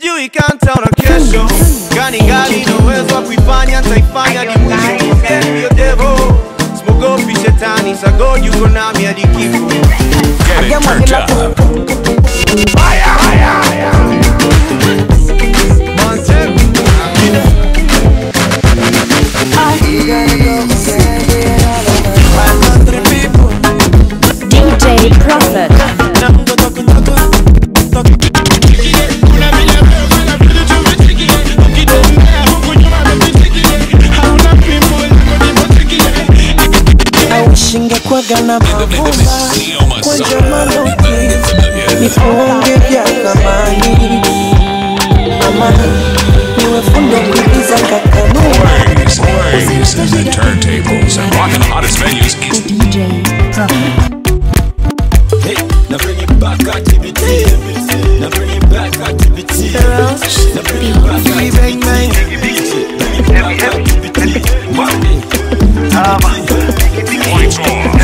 sijui kanta una kesho. Gani gani na uwezo wa kuifanya ntaifanya ni mwisho. Forget devo devil smogopi shetani sagodi uko nami hadi kifo Shingekwaga na mavumba kwenye maloki nifunge vya thamani kakanua and turntables and rocking the hottest venues. DJ Prophet. Now bring it back activity. Now bring it back activity. Now bring it back activity. Bring it back activity. off.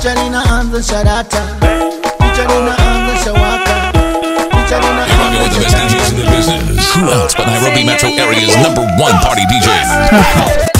Picha linaanza sharata picha linaanza shawaka picha Rocking with the best DJs in the business. Who else but Nairobi metro area's number one party DJ?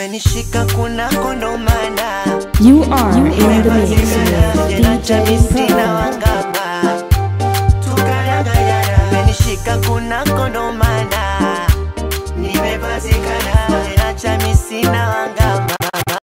umenishika kuna kondomana You are in the mix with DJ Prophet.